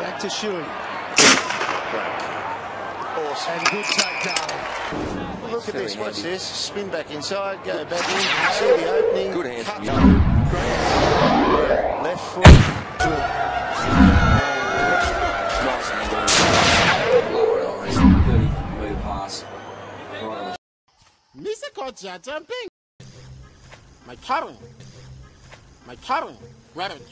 Back to Shuey. Awesome. And good takedown. Look at this. Watch this? Spin back inside. Go back in. See the opening. Good hands cut Left foot. Nice handle. Lower pass. Jumping. My turn. My turn. Rabbit.